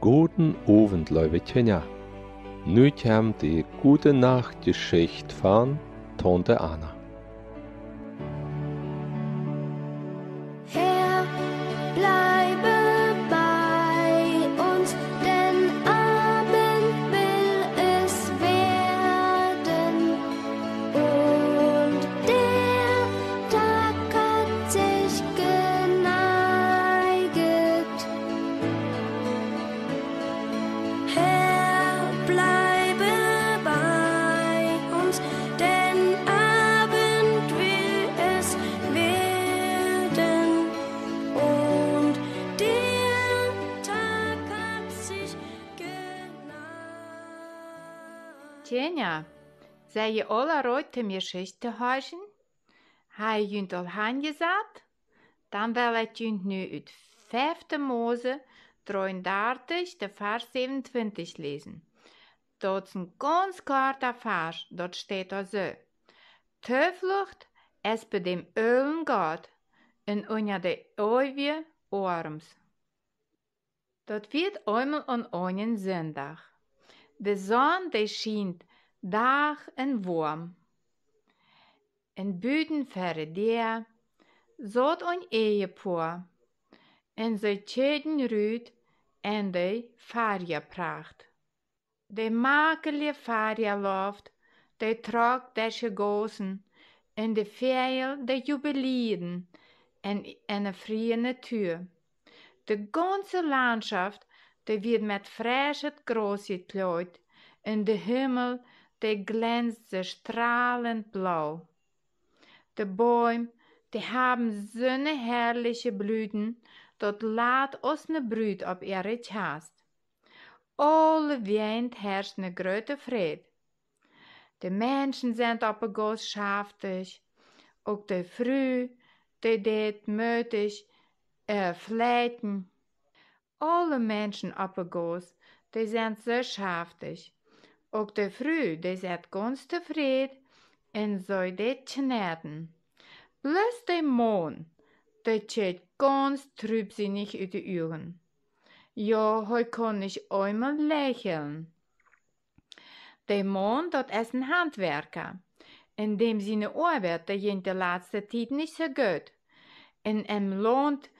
Guten Abend, liebe Tjenja. Nu kam die gute Nachtgeschichte von Tante Anna. Tjenja, zei je alle ooit te meer schicht te huizen? Hij junt al gezet? Dan wil ik junt nu uit vijfde Mose 33, de vers 27 lezen. Dat is een ganz korter vers, dat steht da so. Teuflucht es bei dem Ölen Gott in unter de eeuwige Arms. Dat wird einmal an einen Sonntag. De zon die schijnt dag en warm. En buiten verre der zat een ehepaar. En zij tjeden ruut en de varia pracht. De makelige varia loft, de trok desche gozen, en de veel de jubilieren, en en een vrije natuur. De ganze Landschaft, die wird mit frisches Gras gekleid, en de Himmel, der glänzt strahlend blau. De Bäume, die haben so ne herrliche Blüten, dort laat os ne Brüt op ihre Chast. Alle Wind herrscht ne grote Fried. De Menschen sind goos schaftig, ook de Früh, die deed mötig, äh, fleiten. Alle Menschen op een goos, die sind so schaftig. Ook de Früh, die sind ganz tevreden en zou dit kneden. Bloß de Mond, der steht ganz trübsinnig in die Uhren. Ja, heu kann ich einmal lächeln. Der Mond, dat ist ein Handwerker, in dem seine Arbeit der in der letzten Zeit nicht so gut. In em Land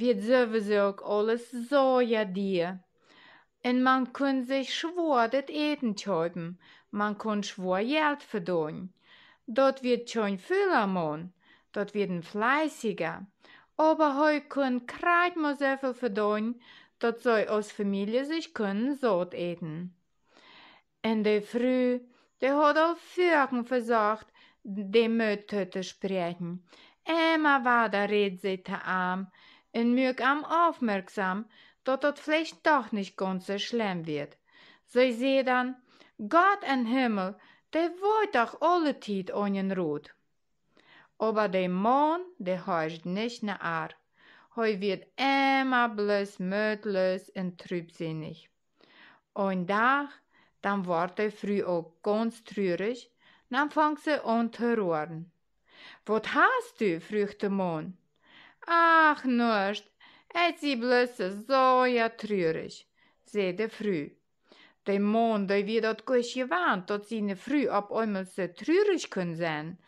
wird sowieso auch alles so ja dir. En man kann sich schwor das Eten schreiben, man kann schwor Geld verdienen. Dort wird schon füller Mann, dort wird ein fleißiger. Aber heu kann kreit mal so viel verdienen, dort soll aus Familie sich können satt eten. En de Früh, de hat al Führen versucht, de Mütter zu sprechen. Immer war der Redseite arm, en mög am aufmerksam, dat dat vielleicht doch nicht ganz so schlimm wird. Sie seh dann, Gott en Himmel, der wollt doch alle Tid einen Rot. Aber der Mann, der heuscht nicht ne Ar. Heu wird immer bloß mütlos und trübsinnig. Ein Tag, dann wird er früh auch ganz traurig, dann fängt sie an zu. Wat hast du? der Mann. Ach, nust, et sie bloß so ja traurig, sei der früh. Der Mann, der wird dat gut gewarnt, dat seine früh ab einmal so traurig können sein,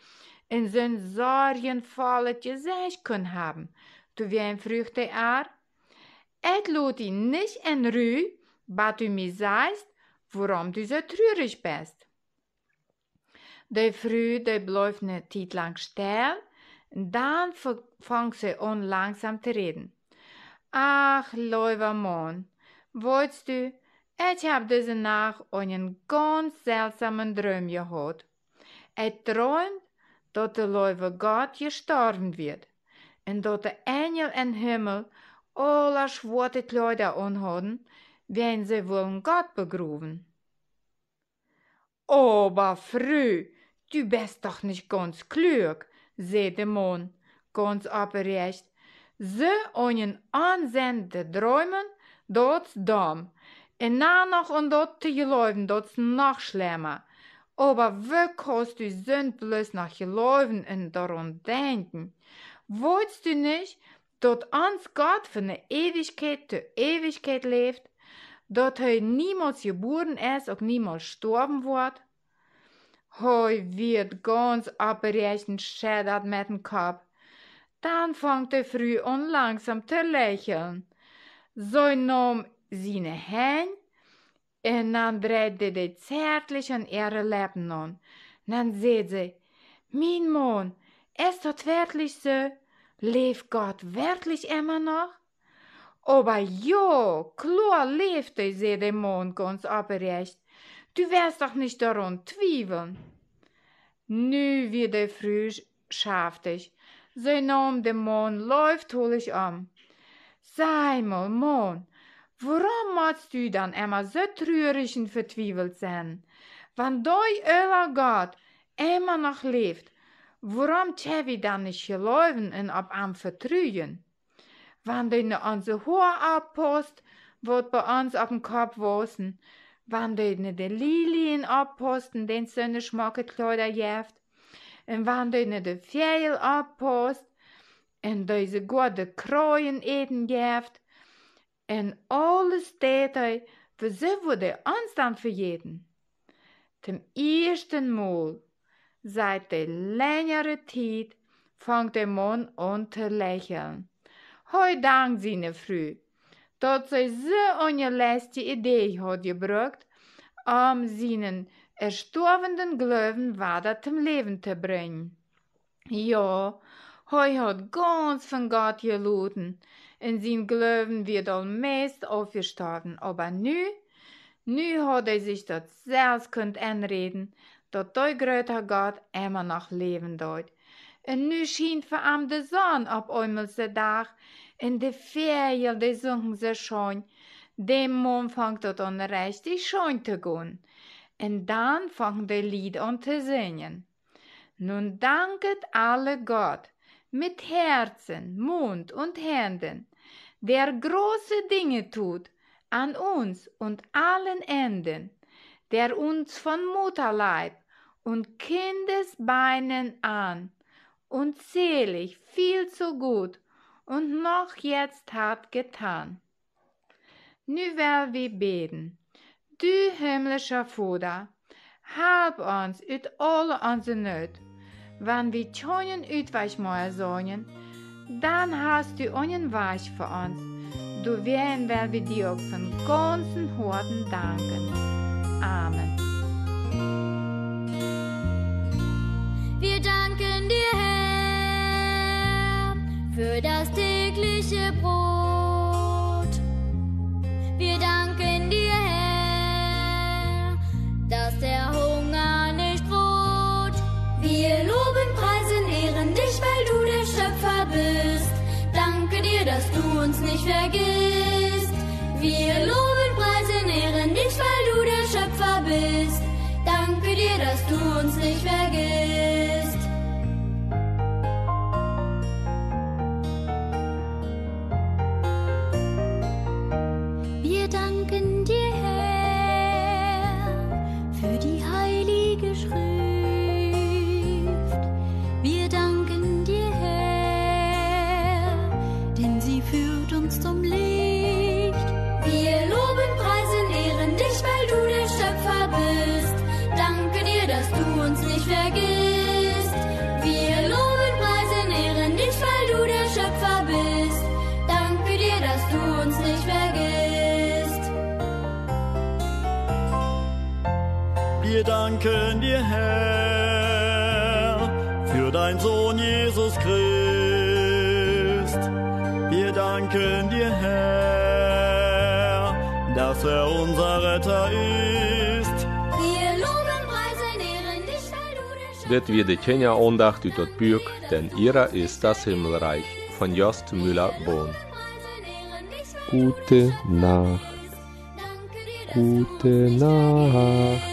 in sein sorgenvolles Gesicht können haben. Du wie ein früchte er, et lot ihn nicht in Ruhe, bat du mir sagst, warum du so traurig bist. Der früh, der bleibt ne Zeit lang still, dann fängt sie an langsam zu reden. Ach, lieber Mann, weißt du, ich hab diese Nacht einen ganz seltsamen Traum gehabt. Ich träumt, dass der liebe Gott gestorben wird und dass der Engel im Himmel alle schwarze Kleider anhaben, wenn sie wollen Gott begraben. Aber früh, du bist doch nicht ganz klug, der Mann, ganz abrecht. So einen ansehenden Träumen, dat's dumm. En na noch an dat te geloven, dat's noch schlimmer. Aber wie kannst du so bloß noch geloven und daran denken? Wolltest du nicht, dat ans Gott von der Ewigkeit zu Ewigkeit lebt? dat hij niemals geboren is ook niemals sterben wordt. Hij wird ganz abgerechnet schädert met den Kopf. Dann fangt er früh an langsam te lächeln. So nahm seine Hand en dan drehte de zärtlich an ihre Lippen an. Dan zei sie, mein Mann, ist das wirklich so? Lebt Gott wirklich immer noch? Aber ja, klar lebt er, zei der Mann ganz abrecht. Du wirst doch nicht daran zweifeln. Nu wird er früh schaftig. Sie nahm den Mann läuftulich an. Sei mal, Mann, warum musst du dann immer so traurig und vertwiebelt sein? Wenn dein öller Gott immer noch lebt, warum tje dann nicht geloven und ab am vertrauen? Wenn du ne unsere Haar abpost, wird bei uns auf dem Kopf wosen, wenn du ne de Lilien abposten, den seine schmacke Kleider jeft, en wenn du ne de Fjell abpost, en deze gode krooien eten jeft, en alles hij, voor ze wurde ons dan verjeden. Zum ersten Mal seit der längere Zeit fängt der Mann an zu lächeln. Heu dank seine Früh, sie so eine letzte Idee hat gebracht, um seinen erstorbenen Glauben weiter zum Leben zu bringen. Ja, heu hat ganz von Gott geloten, und sein Glauben wird allmäst aufgestorben, aber nu, nu hat er sich das selbst könnt anreden, dat der große Gott immer noch leben dort. En nu schient voor am de zon op oimelse dag, en de Vögel, die singen so schön. Dem Mond fängt dort an richtig schön zu gehen. En dann fangen die Lied an zu singen. Nun danket alle Gott mit Herzen, Mund und Händen, der große Dinge tut an uns und allen Enden, der uns von Mutterleib und Kindesbeinen an und selig viel zu gut und noch jetzt hat getan. Nu will wir beten. Du himmlischer Vater, halb uns ut alle unsere Not. Wenn wir tjonen uitweichmeier sollen, dann hast du einen Weich für uns. Du werden, wir dir auch von ganzen Herzen danken. Amen. Für das tägliche Brot. Wir danken dir, Herr, dass der Hunger nicht droht. Wir loben, preisen, ehren dich, weil du der Schöpfer bist. Danke dir, dass du uns nicht vergisst. Wir loben, preisen, ehren dich, weil du der Schöpfer bist. Danke dir, dass du uns nicht vergisst. je Wir danken dir, Herr, für dein Sohn Jesus Christ. Wir danken dir, Herr, dass er unser Retter ist. Wir loben, preisen, ehren dich, weil du der Det wir die Kenia Ondacht ut dort Bürg, denn ihrer ist das Himmelreich von Jost Müller-Bohn. Gute Nacht, Danke dir, dass gute Nacht.